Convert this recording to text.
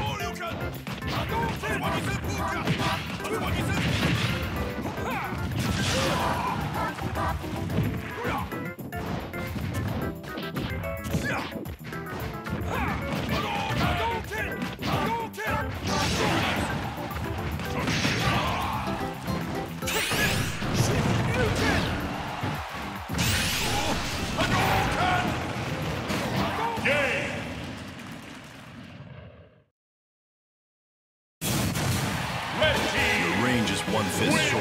Olha o cara! a d one fist.